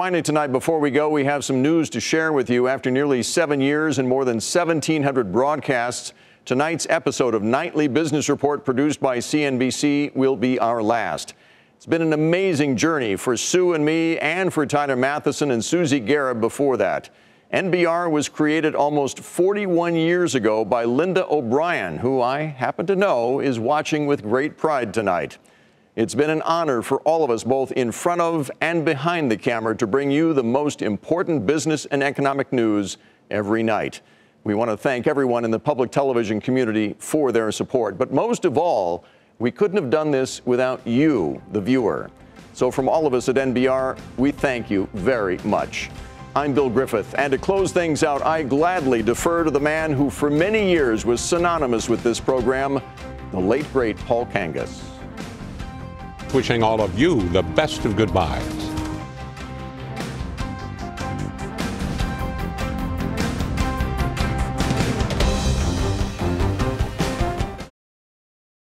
Finally, tonight, before we go, we have some news to share with you. After nearly seven years and more than 1,700 broadcasts, tonight's episode of Nightly Business Report, produced by CNBC, will be our last. It's been an amazing journey for Sue and me, and for Tyler Mathisen and Susie Gharib before that. NBR was created almost 41 years ago by Linda O'Brien, who I happen to know is watching with great pride tonight. It's been an honor for all of us, both in front of and behind the camera, to bring you the most important business and economic news every night. We want to thank everyone in the public television community for their support. But most of all, we couldn't have done this without you, the viewer. So, from all of us at NBR, we thank you very much. I'm Bill Griffeth, and to close things out, I gladly defer to the man who for many years was synonymous with this program, the late great Paul Kangas. Wishing all of you the best of goodbye.